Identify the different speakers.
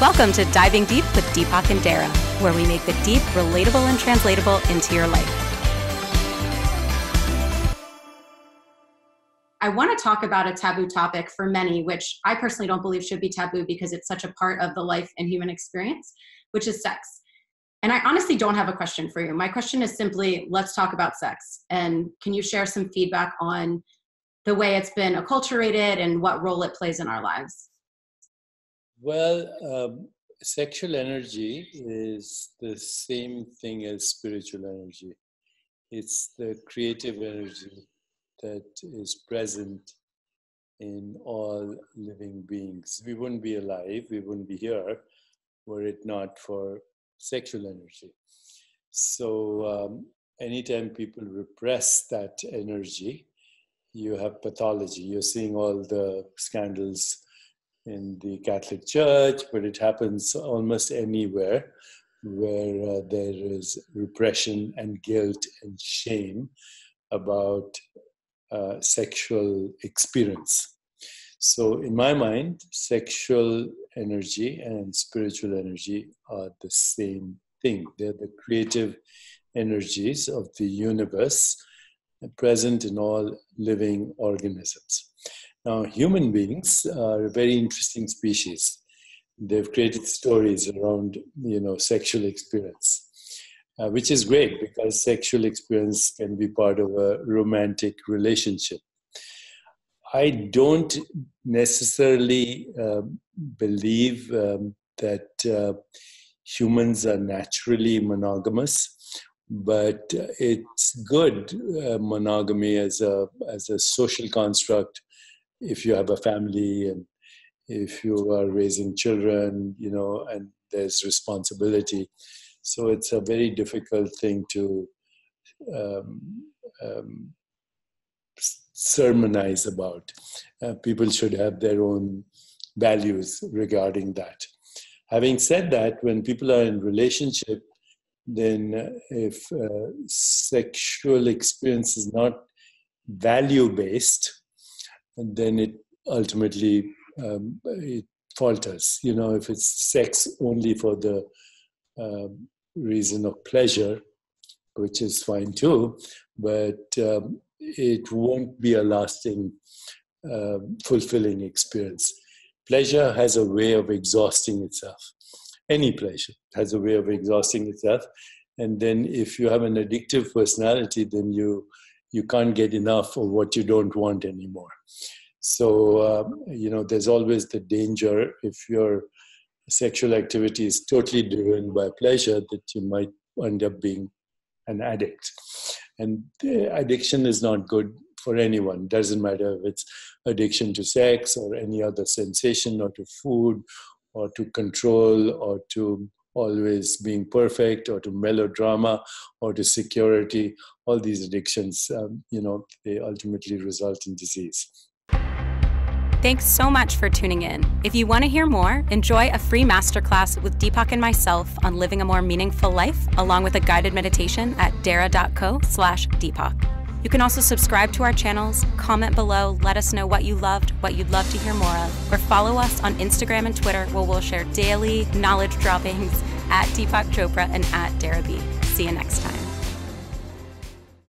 Speaker 1: Welcome to Diving Deep with Deepak and Darrah, where we make the deep relatable and translatable into your life. I want to talk about a taboo topic for many, which I personally don't believe should be taboo because it's such a part of the life and human experience, which is sex. And I honestly don't have a question for you. My question is simply let's talk about sex. And can you share some feedback on the way it's been acculturated and what role it plays in our lives?
Speaker 2: Well, um, sexual energy is the same thing as spiritual energy. It's the creative energy that is present in all living beings. We wouldn't be alive, we wouldn't be here were it not for sexual energy. So, um, anytime people repress that energy, you have pathology. You're seeing all the scandals in the Catholic Church, but it happens almost anywhere where uh, there is repression and guilt and shame about uh, sexual experience. So, in my mind, sexual energy and spiritual energy are the same thing. They're the creative energies of the universe present in all living organisms. Now, human beings are a very interesting species. They've created stories around, you know, sexual experience, uh, which is great because sexual experience can be part of a romantic relationship. I don't necessarily um, believe um, that uh, humans are naturally monogamous but it's good uh, monogamy as a as a social construct if you have a family and if you are raising children you know and there's responsibility. So it's a very difficult thing to um, um, sermonize about. Uh, people should have their own values regarding that. Having said that when people are in relationship then uh, if uh, sexual experience is not value based, then it ultimately um, it falters. You know, if it's sex only for the uh, reason of pleasure, which is fine too, but um, it won't be a lasting, uh, fulfilling experience. Pleasure has a way of exhausting itself any pleasure has a way of exhausting itself and then if you have an addictive personality then you you can't get enough of what you don't want anymore. So um, you know there's always the danger if your sexual activity is totally driven by pleasure that you might end up being an addict. And addiction is not good for anyone. Doesn't matter if it's addiction to sex or any other sensation or to food or to control or to always being perfect or to melodrama or to security all these addictions um, you know they ultimately result in disease
Speaker 1: Thanks so much for tuning in. If you want to hear more, enjoy a free masterclass with Deepak and myself on living a more meaningful life, along with a guided meditation at darrah.co slash Deepak. You can also subscribe to our channels, comment below, let us know what you loved, what you'd love to hear more of, or follow us on Instagram and Twitter where we'll share daily knowledge droppings at Deepak Chopra and at Darrah B. See you next time.